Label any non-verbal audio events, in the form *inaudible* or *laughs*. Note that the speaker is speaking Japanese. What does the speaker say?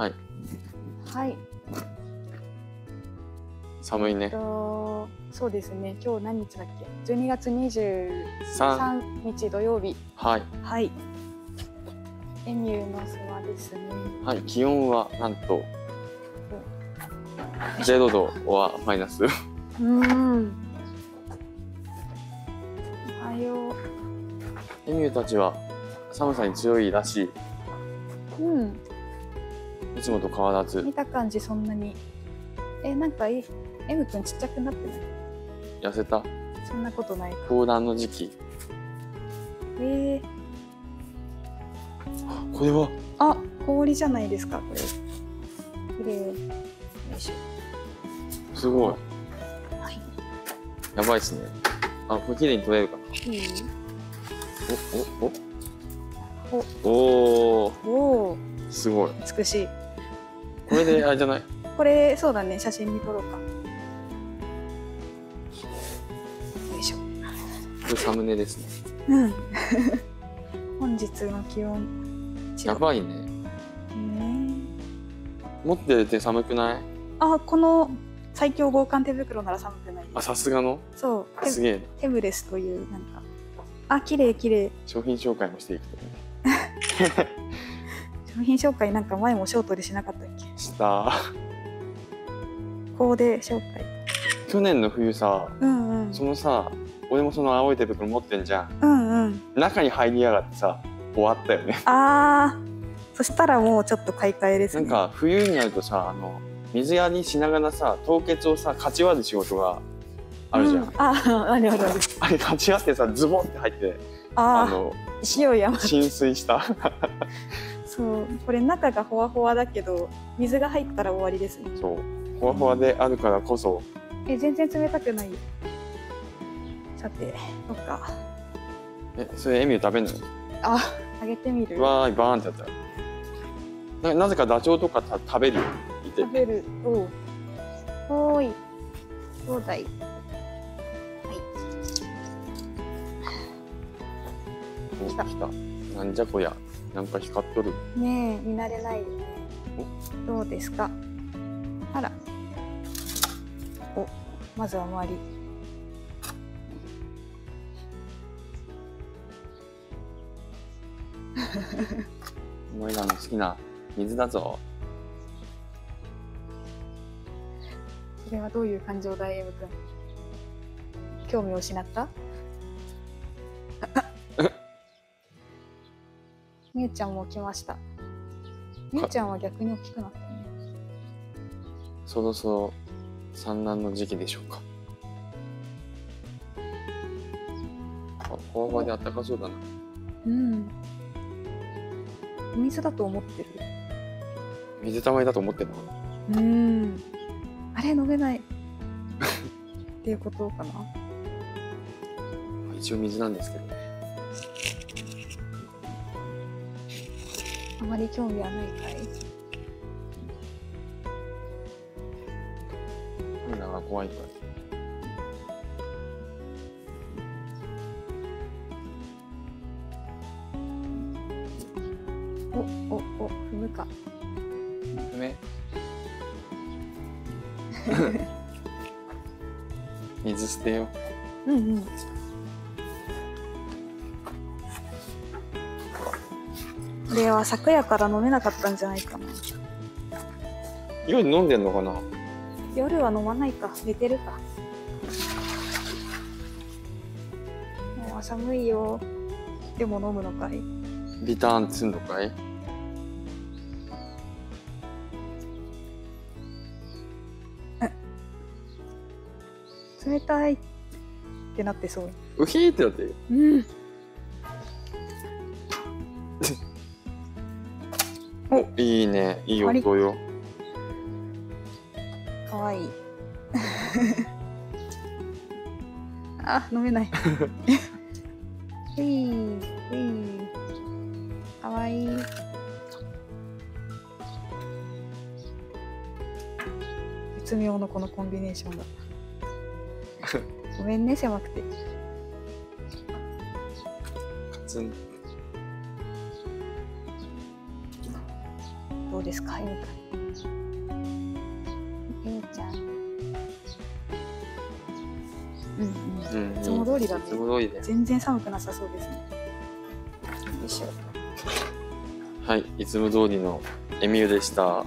はいはい。寒いねえっとそうですね。今日何日だっけ？12月23 3日土曜日。はいはい。エミューの諏訪ですね。はい気温はなんと？0度はマイナス？うーん。おはよエミューたちは寒さに強いらしう。うん。いいつもと変わらず見た感じそんなに。えなんかいい。エムくんちっちゃくなってない？痩せた？そんなことないか。高暖の時期えこれは？ー、あ氷じゃないですかこれ。綺麗。よいしょ。すごいはい。やばいっすねあこれ綺麗に取れるかないい？おおお？おーおおすごい美しい。これであれじゃない？これそうだね写真に撮ろうか。よいしょ。これサムネですねうん。本日の気温。やばいねね。持ってる手寒くない？あこの最強防寒手袋なら寒くない。あさすがの？そう。テすげえテブレスというなんか。あ綺麗綺麗。商品紹介もしていくとね *laughs* 商品紹介なんか前もショートでしなかったっけ？したコーデ紹介。去年の冬さうんうん。そのさ俺もその青い手袋持ってんじゃんうんうん。中に入りやがってさ終わったよねああ。そしたらもうちょっと買い替えですね。なんか冬になるとさあの水やりしながらさ凍結をさかち割る仕事があるじゃん、うん、ああるあるあれかち割ってさズボンって入ってあの勢い浸水したそうこれ中がほわほわだけど水が入ったら終わりですね。そう。ふわふわであるからこそ。え全然冷たくない。よさてそっか。えそれエミュー食べんのああげてみる。わーいバーンってやった。らななぜかダチョウとかた食べる？よいて。食べる。おう。おーい。どうだい？お来た。なんじゃこりゃなんか光っとる。ねえ見慣れないよね。どうですか？あら。おまずは周り。*laughs* お前らの好きな水だぞ。それはどういう感情だい M くん興味を失った？みゆちゃんも来ました。みゆちゃんは逆に大きくなったね。そろそろ産卵の時期でしょうか。あフォアフォアであったかそうだな。うん。お水だと思ってる？水たまりだと思ってるのうん。あれ飲めない。*laughs* っていうことかな。一応水なんですけどねあまり興味はないかい？カメラが怖いからおおお踏むか。ね *laughs* 水捨てようんうんれは昨夜から飲めなかったんじゃないかな。夜飲んでんのかな？夜は飲まないか。寝てるか。もう寒いよ。でも飲むのかい？リターンすんのかい？冷たいってなってそう。ウヒーってなってるうんおいいね。いい音よ。かわいい。*laughs* あ飲めない。*laughs* ふいふい。かわいい。絶妙のこのコンビネーションだ。*laughs* ごめんね狭くて。カツンどうですか？エミかエミちゃん。うんうん。うん、いつも通りだね。いつも通りで。全然寒くなさそうですね。よいしょ。はい、いつも通りのエミューでした。